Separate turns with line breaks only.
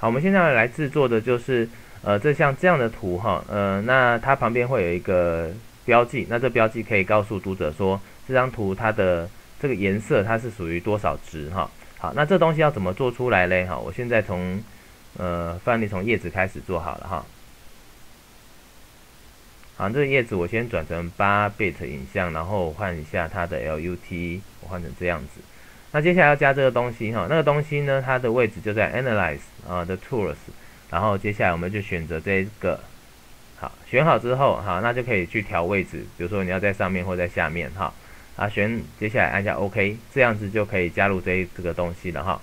好，我们现在来制作的就是呃这像这样的图哈，呃那它旁边会有一个标记，那这标记可以告诉读者说这张图它的这个颜色它是属于多少值哈。好，那这东西要怎么做出来嘞？哈，我现在从呃范例从叶子开始做好了哈。好，这个叶子我先转成八 bit 影像，然后换一下它的 LUT，我换成这样子。那接下来要加这个东西哈，那个东西呢，它的位置就在 Analyze 啊的 Tools，然后接下来我们就选择这个，好，选好之后哈，那就可以去调位置，比如说你要在上面或在下面哈，啊选接下来按下 OK，这样子就可以加入这这个东西了哈。